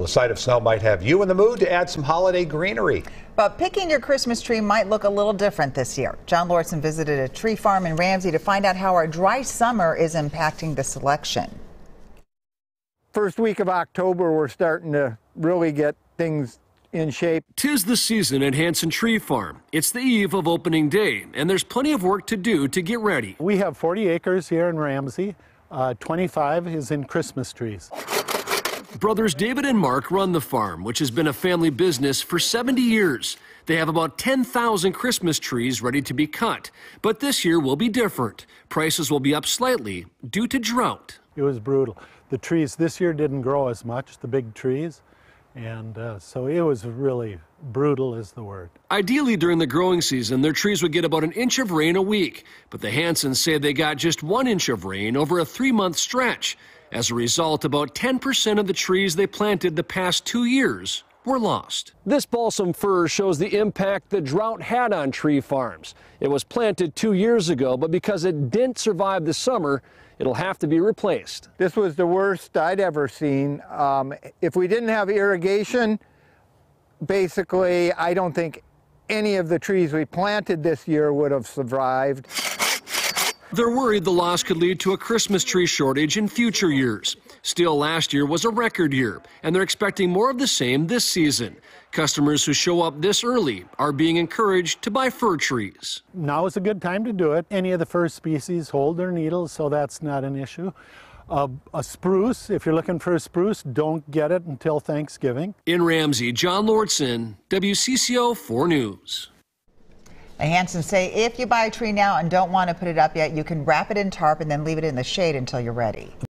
The sight of snow might have you in the mood to add some holiday greenery. But picking your Christmas tree might look a little different this year. John Lauritsen visited a tree farm in Ramsey to find out how our dry summer is impacting the selection. First week of October, we're starting to really get things in shape. Tis the season at Hansen Tree Farm. It's the eve of opening day, and there's plenty of work to do to get ready. We have 40 acres here in Ramsey. Uh, 25 is in Christmas trees. Brothers David and Mark run the farm, which has been a family business for 70 years. They have about 10,000 Christmas trees ready to be cut. But this year will be different. Prices will be up slightly due to drought. It was brutal. The trees this year didn't grow as much, the big trees. And uh, so it was really brutal, is the word. Ideally, during the growing season, their trees would get about an inch of rain a week. But the Hansens say they got just one inch of rain over a three month stretch. As a result, about 10% of the trees they planted the past two years were lost. This balsam fir shows the impact the drought had on tree farms. It was planted two years ago, but because it didn't survive the summer, it'll have to be replaced. This was the worst I'd ever seen. Um, if we didn't have irrigation, basically, I don't think any of the trees we planted this year would have survived. They're worried the loss could lead to a Christmas tree shortage in future years. Still, last year was a record year, and they're expecting more of the same this season. Customers who show up this early are being encouraged to buy fir trees. Now is a good time to do it. Any of the fir species hold their needles, so that's not an issue. Uh, a spruce, if you're looking for a spruce, don't get it until Thanksgiving. In Ramsey, John Lauritsen, WCCO 4 News. The Hansens say if you buy a tree now and don't want to put it up yet, you can wrap it in tarp and then leave it in the shade until you're ready.